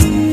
you.